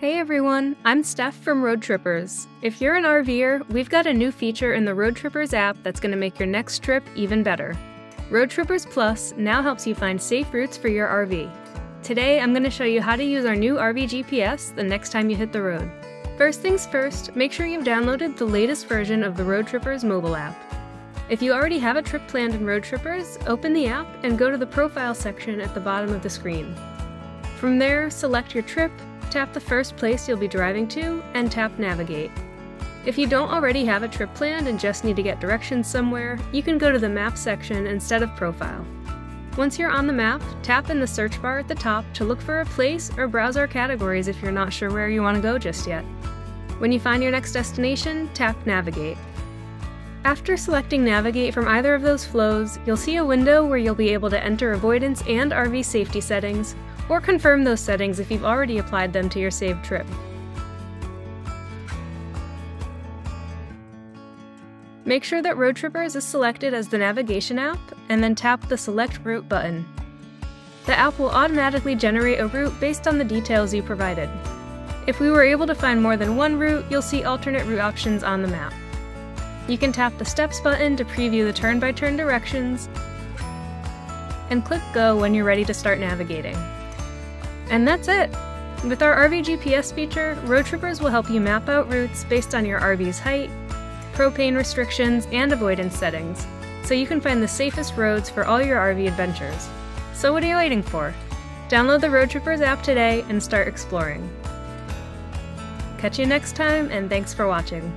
Hey everyone, I'm Steph from Roadtrippers. If you're an RVer, we've got a new feature in the Roadtrippers app that's going to make your next trip even better. Roadtrippers Plus now helps you find safe routes for your RV. Today, I'm going to show you how to use our new RV GPS the next time you hit the road. First things first, make sure you've downloaded the latest version of the Roadtrippers mobile app. If you already have a trip planned in Roadtrippers, open the app and go to the Profile section at the bottom of the screen. From there, select your trip, tap the first place you'll be driving to, and tap Navigate. If you don't already have a trip planned and just need to get directions somewhere, you can go to the Map section instead of Profile. Once you're on the map, tap in the search bar at the top to look for a place or browse our categories if you're not sure where you want to go just yet. When you find your next destination, tap Navigate. After selecting Navigate from either of those flows, you'll see a window where you'll be able to enter avoidance and RV safety settings, or confirm those settings if you've already applied them to your saved trip. Make sure that Roadtrippers is selected as the navigation app, and then tap the Select Route button. The app will automatically generate a route based on the details you provided. If we were able to find more than one route, you'll see alternate route options on the map. You can tap the Steps button to preview the turn-by-turn -turn directions, and click Go when you're ready to start navigating. And that's it! With our RV GPS feature, Roadtrippers will help you map out routes based on your RV's height, propane restrictions, and avoidance settings, so you can find the safest roads for all your RV adventures. So what are you waiting for? Download the Roadtrippers app today and start exploring. Catch you next time, and thanks for watching.